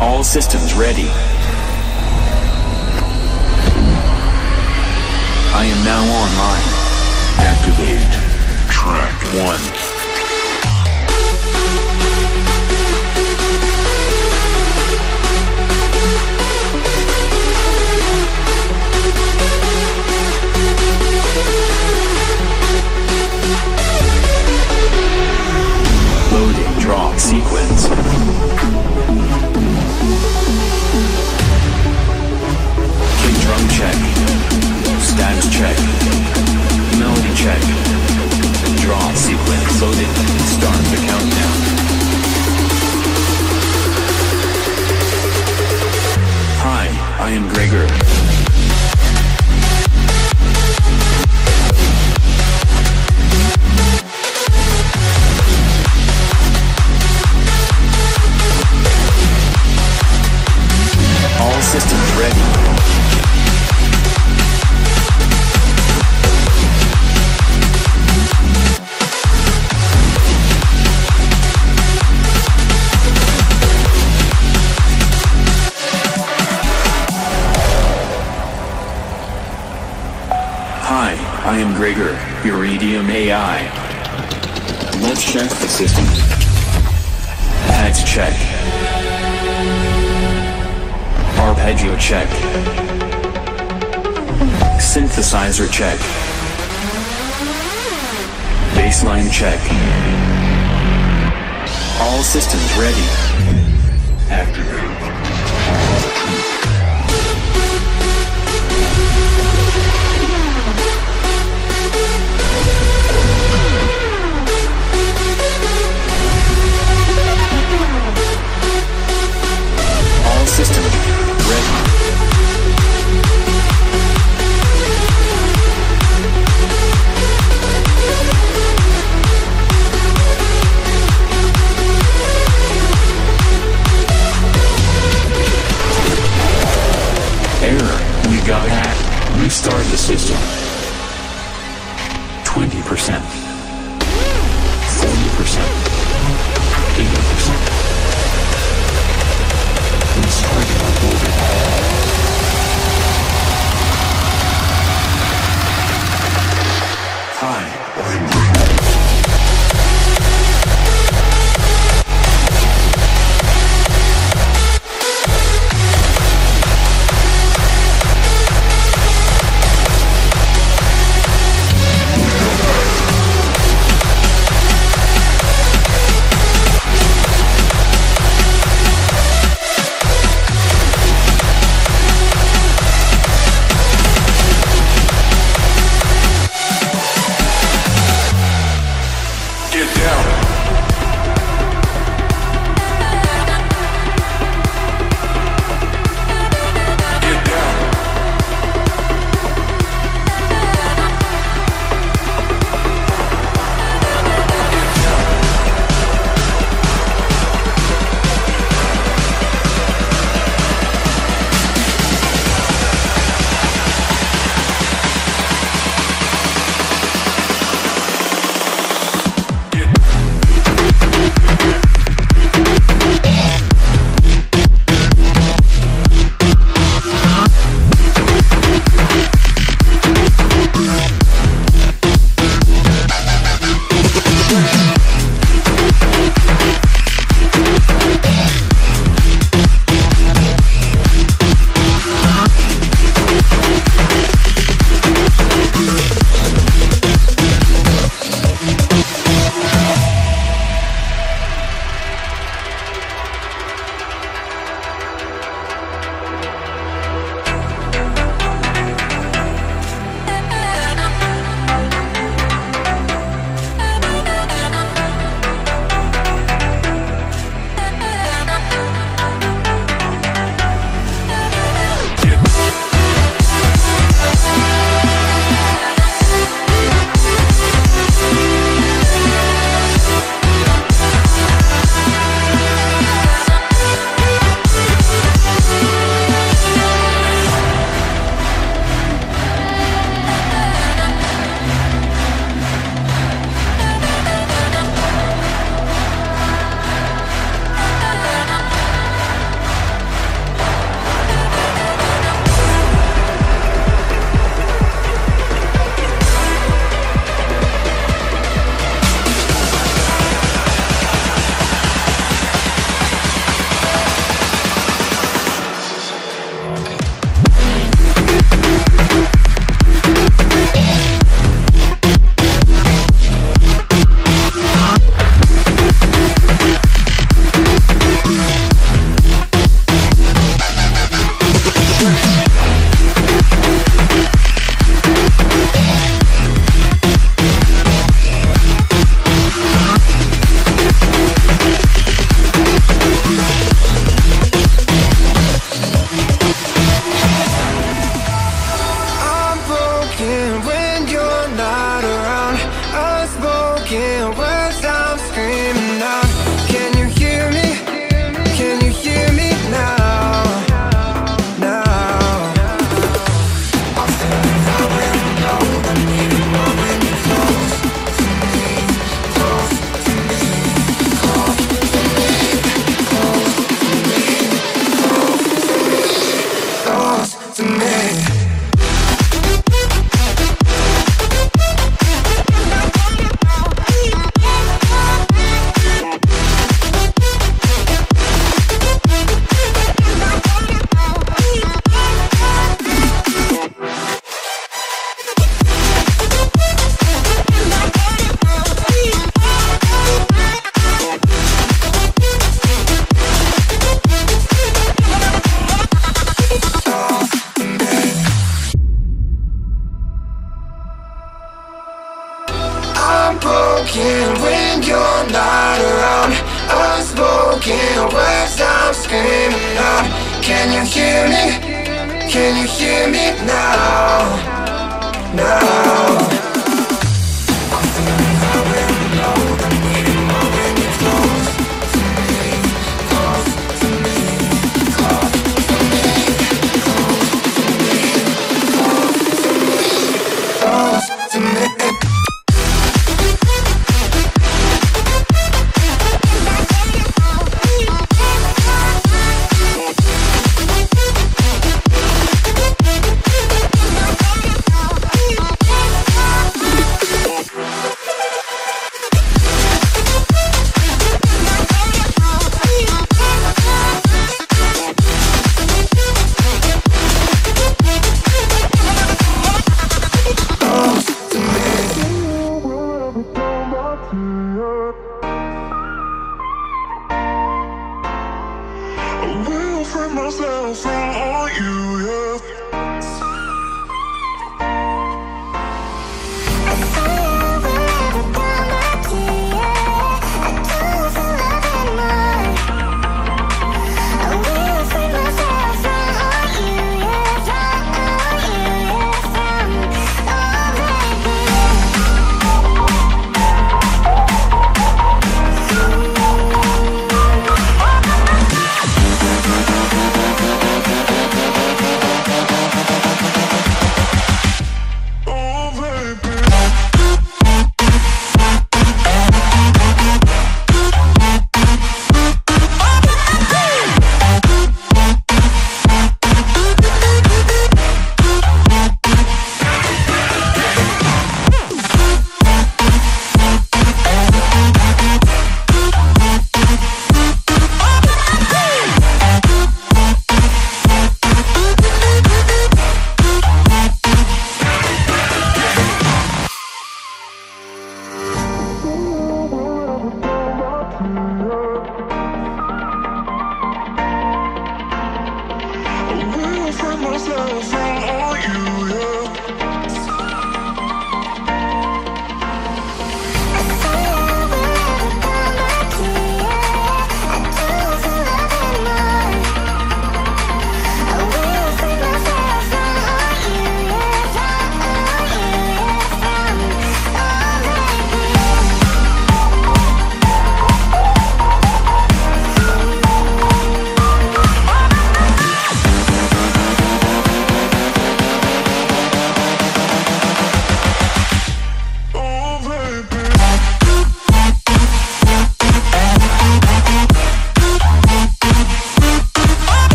All systems ready. I am now online. Activate track 1. Loading drop sequence. Check. Melody check. Drop sequence loaded. Start the countdown. Check. Arpeggio check. Synthesizer check. Bassline check. All systems ready. Activate. myself from all you? Have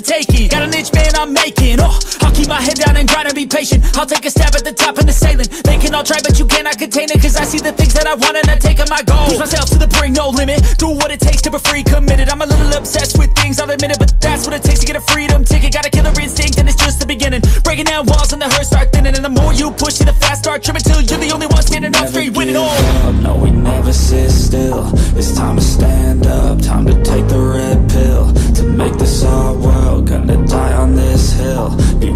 the taking Got an itch, man, I'm making. Oh, I'll keep my head down and grind and be patient. I'll take a stab at the top and the sailing. They can all try, but you cannot contain it Cause I see the things that I want and I take on my goal. Push myself to the brink, no limit. Do what it takes to be free, committed. I'm a little obsessed with things, I'll admit it But that's what it takes to get a freedom ticket. Got a killer instinct and it's just the beginning. Breaking down walls and the hurt start thinning. And the more you push, see the fast start trimming Till you're the only one standing up straight, winning all. No, we never sit still. It's time to stand up.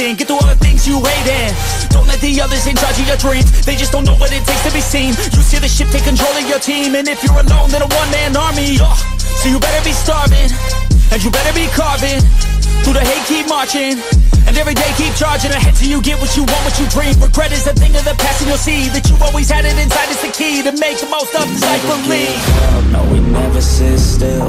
Get through all the things you hate and Don't let the others in charge of your dreams. They just don't know what it takes to be seen. You see the ship take control of your team. And if you're alone then a one-man army oh, So you better be starving And you better be carving. Through the hate keep marching. And every day keep charging ahead till you get what you want, what you dream. Regret is a thing of the past and you'll see That you always had it inside. Is the key To make the most of this life for me No, we never sit still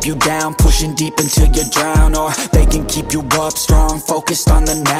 keep you down, pushing deep until you drown Or they can keep you up strong, focused on the now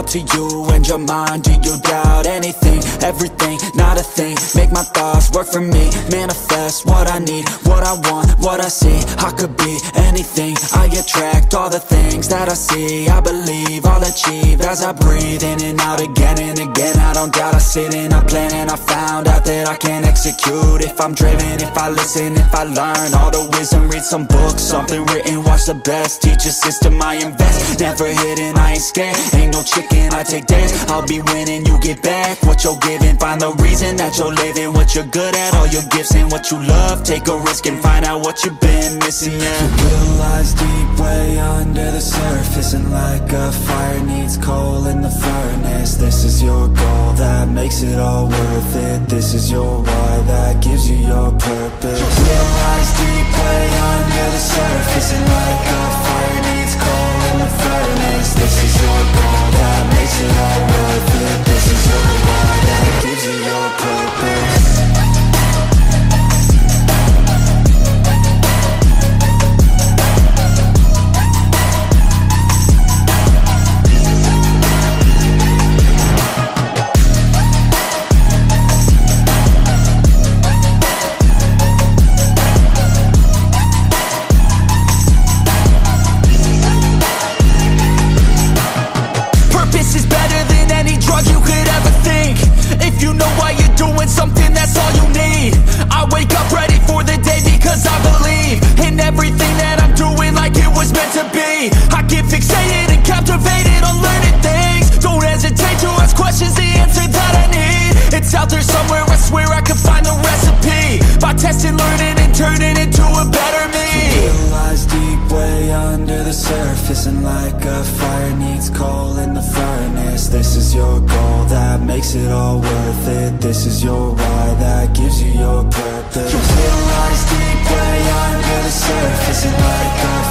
up to you and your mind. Do you doubt anything, everything, not a thing. Make my thoughts work for me, manifest what I need What I want, what I see, I could be anything. I attract all the things that I see. I believe I'll achieve as I breathe in and out again and again. I don't doubt I sit and I plan and I found out that I can execute. If I'm driven, if I listen, if I learn All the wisdom, read some books, something written Watch the best, teach a system I invest. Never hidden, I ain't scared. Ain't no chicken, I take dares I'll be winning, you get back what you're giving. Find the reason that you're living What you're good at, all your gifts and what you love. Take a risk and find out what you've been missing, yeah. You realize deep way under the surface And like a fire needs coal in the furnace. This is your goal that makes it all worth it. This is your why that gives you your purpose. You realize deep way under the surface And like a fire needs coal in the furnace. This is your goal that makes it all worth it swear I could find the recipe. By testing, learning, and turning into a better me. Lies deep way under the surface And like a fire needs coal in the furnace. This is your goal that makes it all worth it. This is your why that gives you your purpose. You lies deep way under the surface And like a